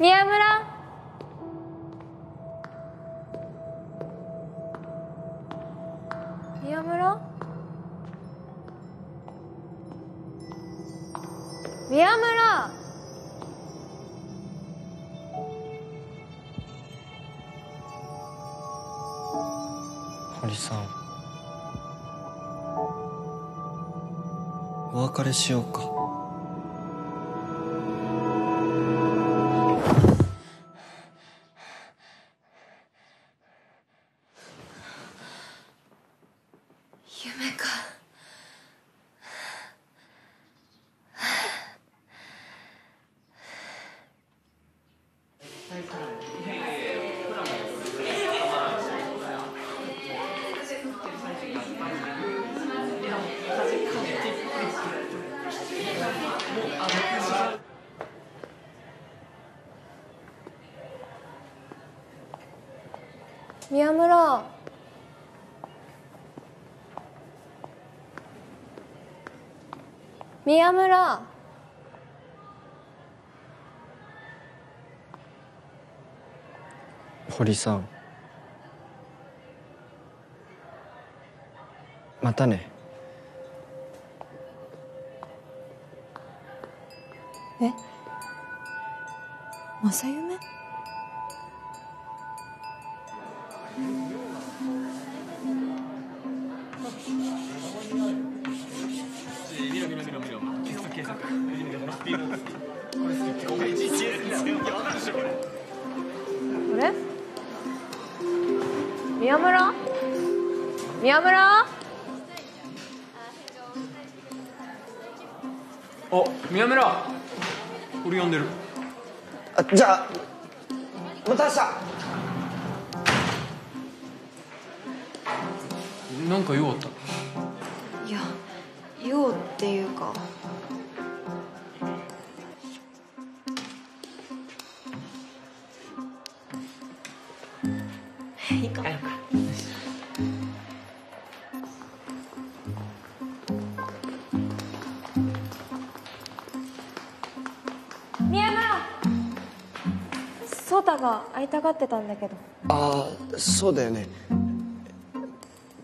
宮村。宮村。宮村。堀さん。お別れしようか。宮村。堀さん。またね。え？正夢？じゃあまた明日なんか用あった？いや用っていうか。宮颯太が会いたがってたんだけど。ああそうだよね。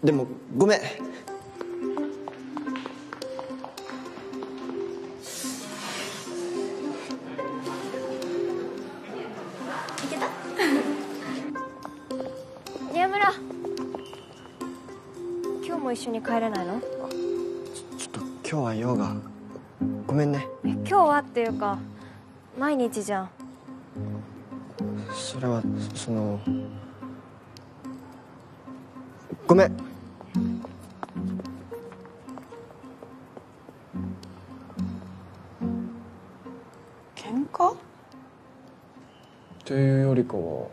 でもごめん。いけた？宮村。今日も一緒に帰れないの？ちょっと今日は用が。ごめんね。え今日はっていうか毎日じゃんそれはそのごめん。喧嘩？っていうよりかは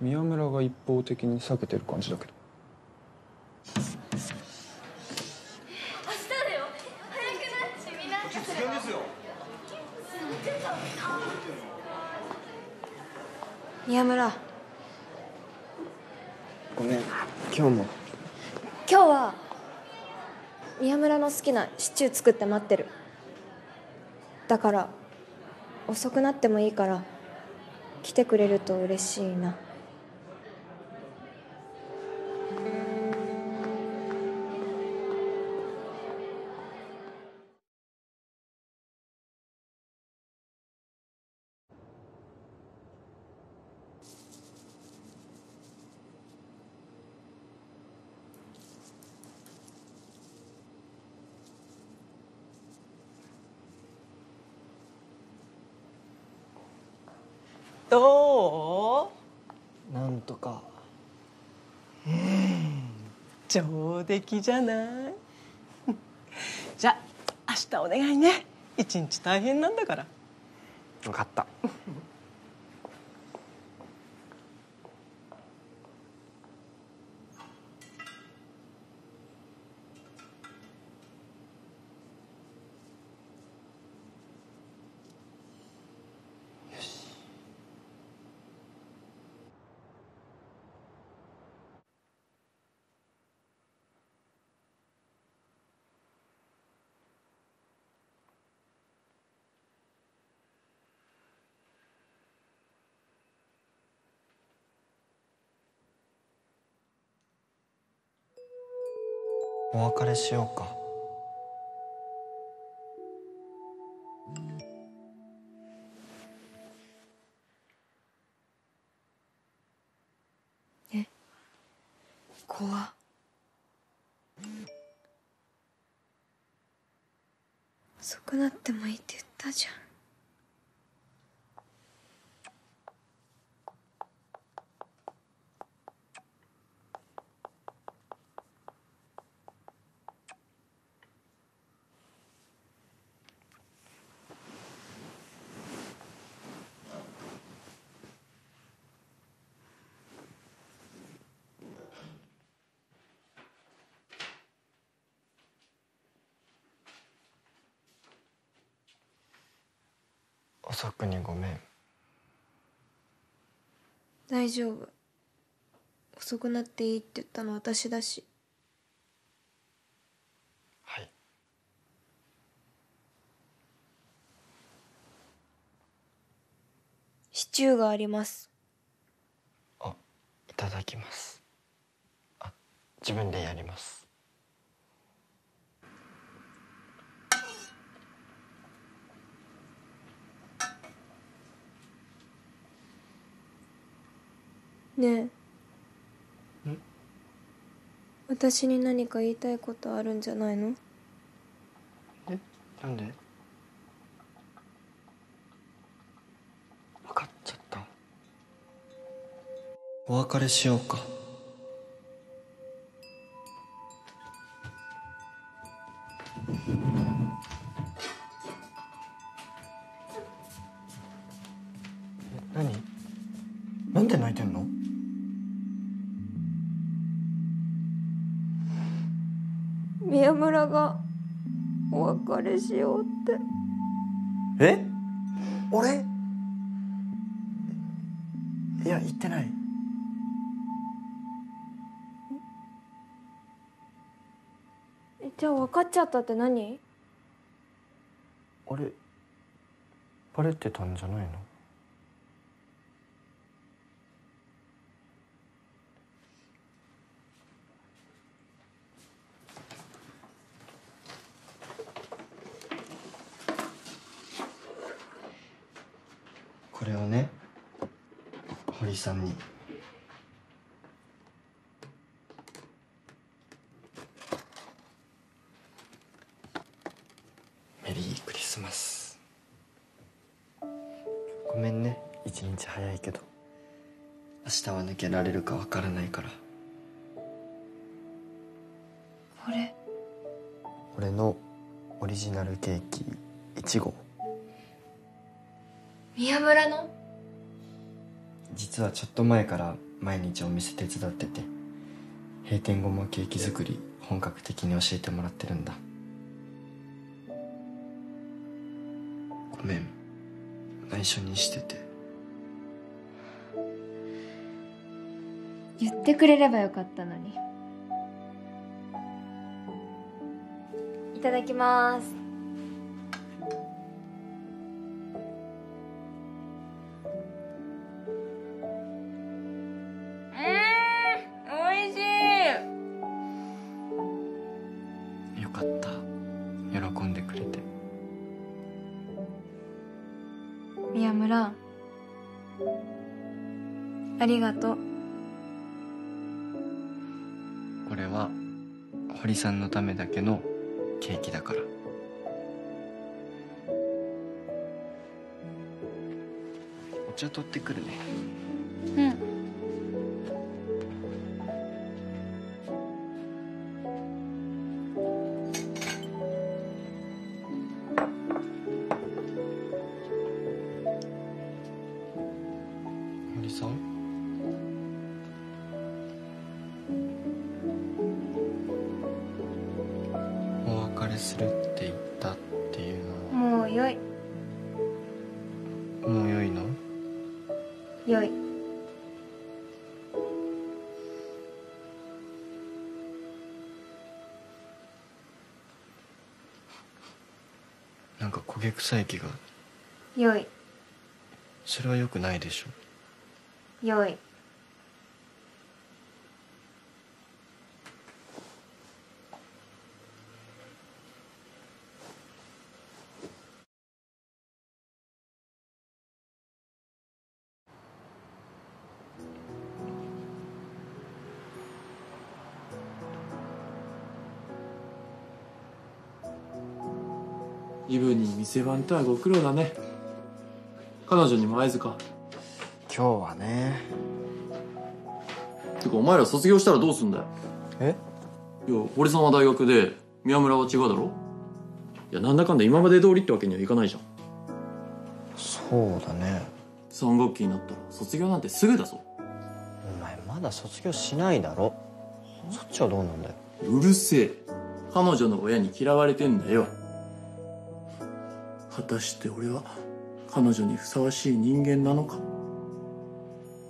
宮村が一方的に避けてる感じだけど宮村。ごめん。今日も。今日は宮村の好きなシチュー作って待ってる。だから遅くなってもいいから来てくれると嬉しいな上出来じゃない？じゃあ明日お願いね。一日大変なんだから。分かった。お別れしようか。怖っ。遅くなってもいいって言ったじゃん。遅くにごめん。大丈夫。遅くなっていいって言ったの私だし。はい。シチューがあります。あいただきます。あ自分でやりますねえ。私に何か言いたいことあるんじゃないの？え？なんで？分かっちゃった。お別れしようかれしようって。え？俺？いや言ってない。じゃあ分かっちゃったって何？あれバレてたんじゃないのこれをね堀さんに。メリークリスマス。ごめんね。一日早いけど。明日は抜けられるかわからないから。これ？俺のオリジナルケーキ1号。宮村の？実はちょっと前から毎日お店手伝ってて閉店後もケーキ作り本格的に教えてもらってるんだ。ごめん。内緒にしてて。言ってくれればよかったのに。いただきます。ありがとう。これは堀さんのためだけのケーキだから。お茶取ってくるね。よい。なんか焦げ臭い気が。よい。それは良くないでしょ。よい店番とはご苦労だね。彼女にも合図か。今日はね。てかお前ら卒業したらどうすんだよ。え？いや堀さんは大学で宮村は違うだろ？いやなんだかんだ今まで通りってわけにはいかないじゃん。そうだね。3学期になったら卒業なんてすぐだぞ。お前まだ卒業しないだろ？そっちはどうなんだよ。うるせえ。彼女の親に嫌われてんだよ果たして俺は彼女にふさわしい人間なのか？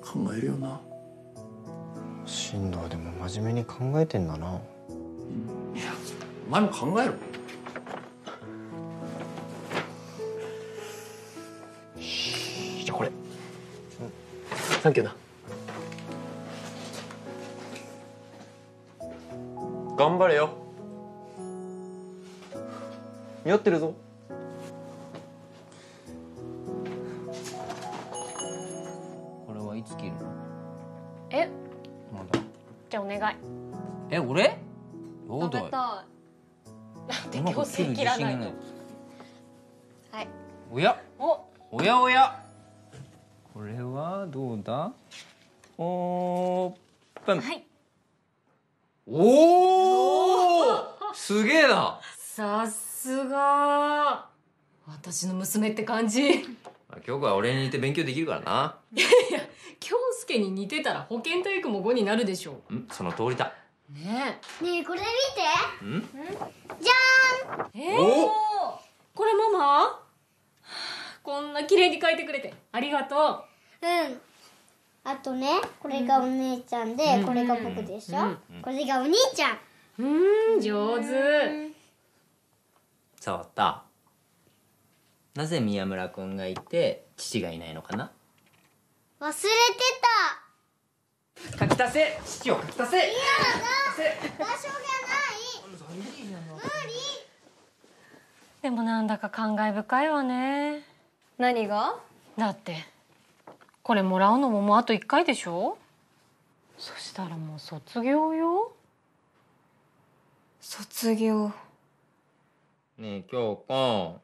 考えるよな。進藤でも真面目に考えてんだな。お前も考えろ。じゃあこれ。サンキューな。頑張れよ。似合ってるぞじゃあお願い。え俺？どうだよ食べたい。なんでうまく強制切らないの？切る自信がないはい。おや？お。おやおや。これはどうだ？オー。プンはいおおすげえな。さすが。私の娘って感じ今日は俺に似て勉強できるからな。京介に似てたら保健体育も5になるでしょう。んその通りだ。ねねえこれ見うん？ええー、お！これママ？はあこんな綺麗に描いてくれて。ありがとてうん。あとねこれがお姉ちゃんで、これが僕でしょ、これがお兄ちゃん。ううーん上手。触ったなぜ宮村君がいて父がいないのかな？忘れて書き足せ！父を書き足せ！た場所がでもなんだか感慨深いわね。何が？だってこれもらうのももうあと1回でしょ？そしたらもう卒業よ。卒業。ねえ京子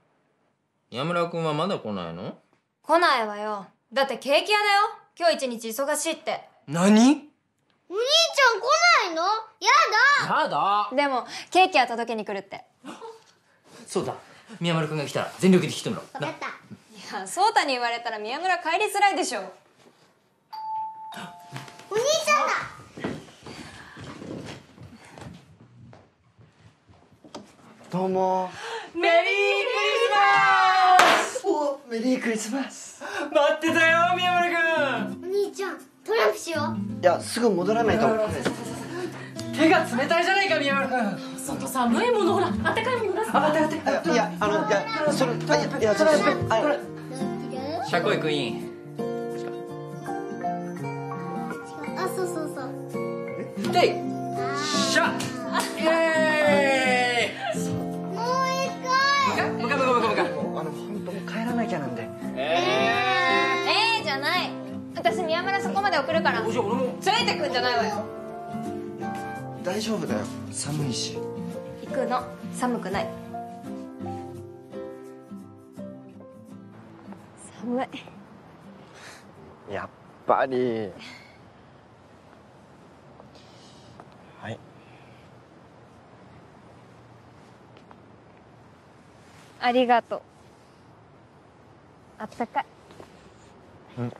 宮村君はまだ来ないの？来ないわよ。だってケーキ屋だよ。今日一日忙しいって。何？お兄ちゃん来ないの？やだ。やだ。でもケーキは届けに来るって。そうだ。宮村君が来たら全力で来てもらおう。分かった。いや颯太に言われたら宮村帰りづらいでしょ。お兄ちゃんだ。どうも。メリークリスマおメリークリスマス。ス待ってたよ宮村君。お兄ちゃんトランプしよう。いやすぐ戻らないと。手が冷たいじゃないか宮村君。外寒いものほらあったかいもの出すあいやあのいやそれいやいやちょっとあどっちだシャコイクイーンあそうそうそう。でシャなんでええじゃない。私宮村そこまで送るから。連じゃあ俺も。れてくんじゃないわよ。大丈夫だよ。寒いし。行くの。寒くない。寒い。やっぱり。はい。ありがとうあったかい。うん。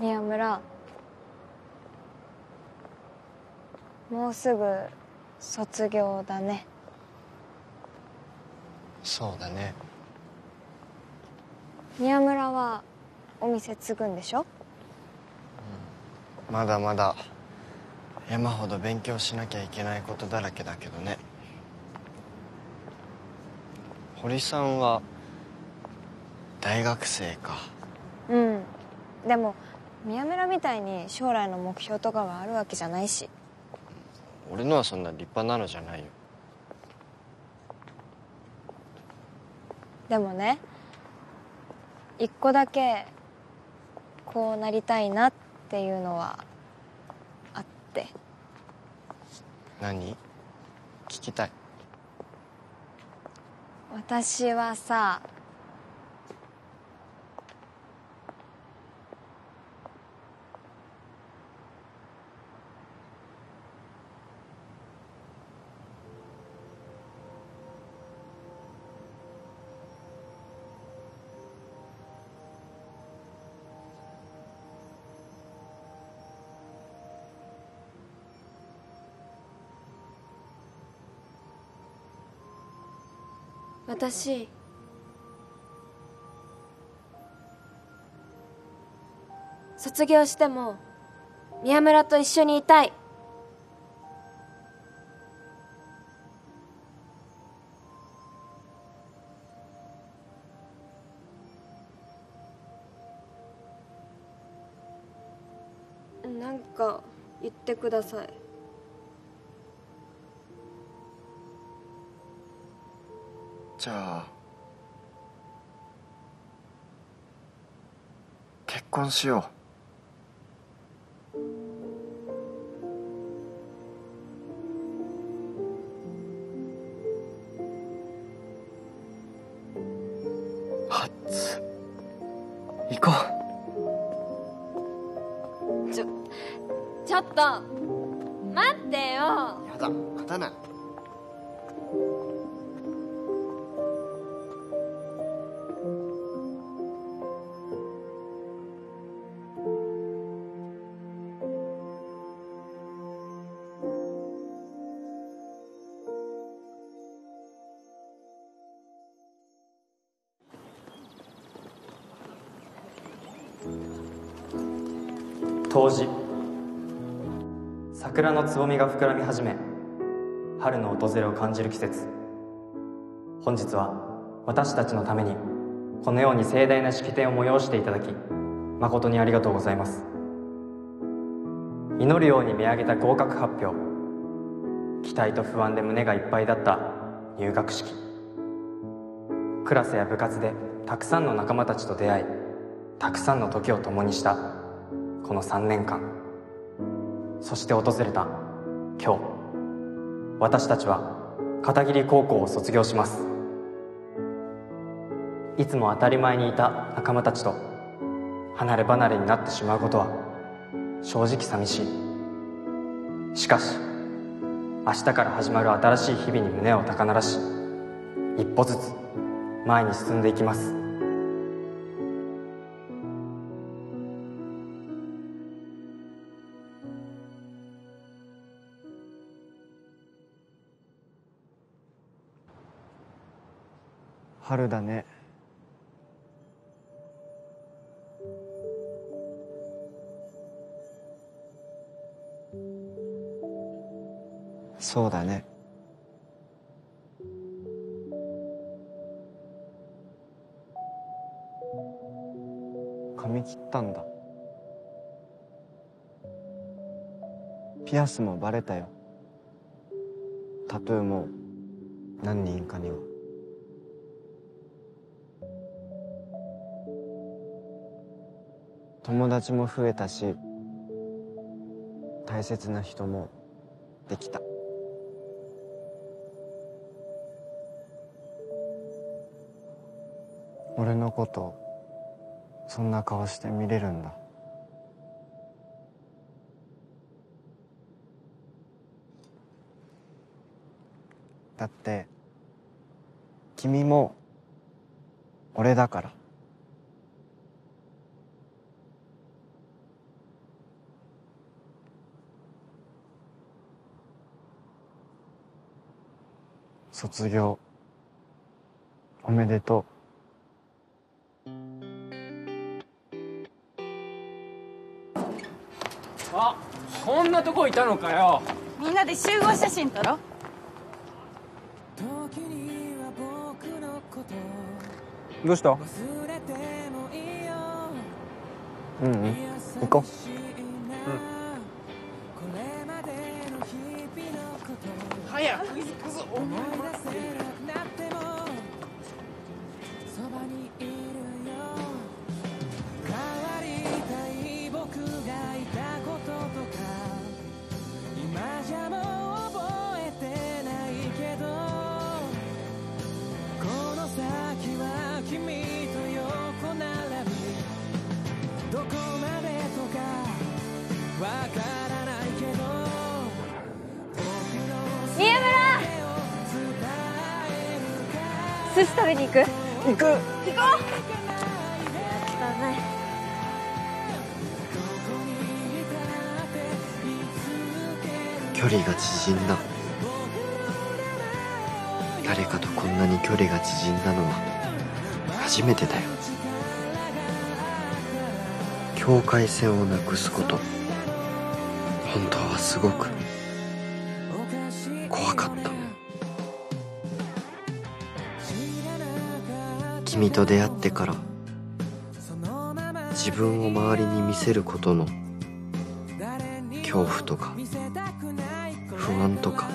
宮村もうすぐ卒業だね。そうだね。宮村はお店継ぐんでしょ？まだまだ山ほど勉強しなきゃいけないことだらけだけどね堀さんは大学生か。うん。でも宮村みたいに将来の目標とかがあるわけじゃないし。俺のはそんな立派なのじゃないよ。でもね一個だけこうなりたいなっていうのはあって。何？聞きたい私はさ私。卒業しても宮村と一緒にいたい。なんか言ってください。じゃあ結婚しよう。冬至。桜のつぼみが膨らみ始め春の訪れを感じる季節。本日は私たちのためにこのように盛大な式典を催していただき誠にありがとうございます。祈るように見上げた合格発表期待と不安で胸がいっぱいだった入学式。クラスや部活でたくさんの仲間たちと出会いたくさんの時を共にした。この3年間そして訪れた今日私たちは片桐高校を卒業します。いつも当たり前にいた仲間たちと離れ離れになってしまうことは正直寂しい。しかし明日から始まる新しい日々に胸を高鳴らし一歩ずつ前に進んでいきます。春だね。そうだね。髪切ったんだ。ピアスもバレたよ。タトゥーも何人かには。友達も増えたし大切な人もできた。俺のことそんな顔して見れるんだ。だって君も俺だから。卒業。おめでとあこんなとこいたのかよ。みんなで集合写真撮ろう。どうした？ううんうん。行こ早くクイズ思い出せなくなってもそばにに行く。行く。行こう。やったね距離が縮んだ。誰かとこんなに距離が縮んだのは初めてだよ。境界線をなくすこと。本当はすごく。君と出会ってから自分を周りに見せることの恐怖とか不安とか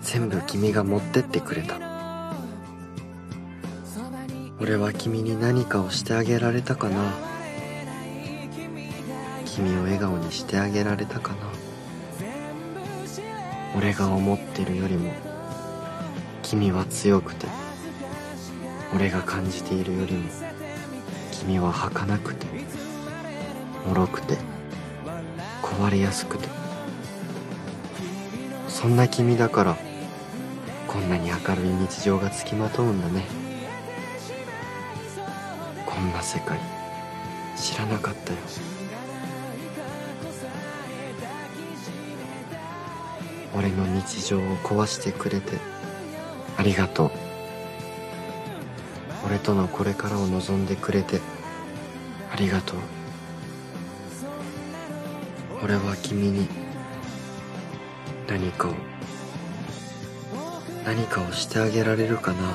全部君が持ってってくれた。俺は君に何かをしてあげられたかな。君を笑顔にしてあげられたかな。俺が思ってるよりも君は強くて俺が感じているよりも君は儚くて脆くて壊れやすくて。そんな君だからこんなに明るい日常がつきまとうんだね。こんな世界知らなかったよ。俺の日常を壊してくれてありがとう。俺とのこれからを望んでくれてありがとう。俺は君に何かを何かをしてあげられるかな。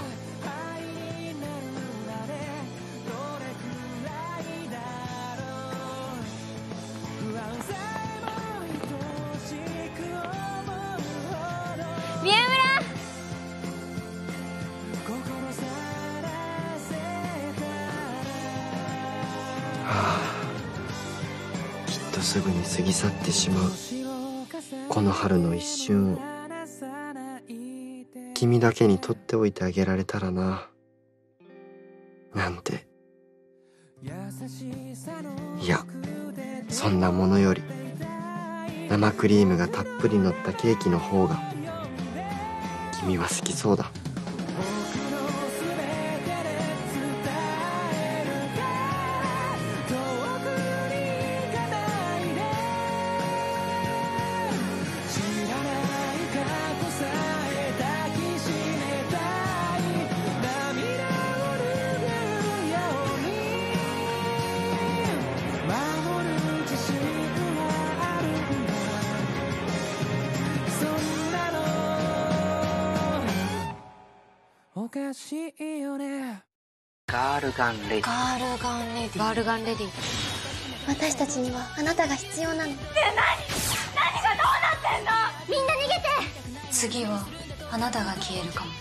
すぐに過ぎ去ってしまう。この春の一瞬を君だけに取っておいてあげられたらな。なんて。いやそんなものより生クリームがたっぷり乗ったケーキの方が君は好きそうだ。ルガンレディガールガンレディガールガンレディ私たちにはあなたが必要なの。何？何がどうなってんの？みんな逃げて。次はあなたが消えるかも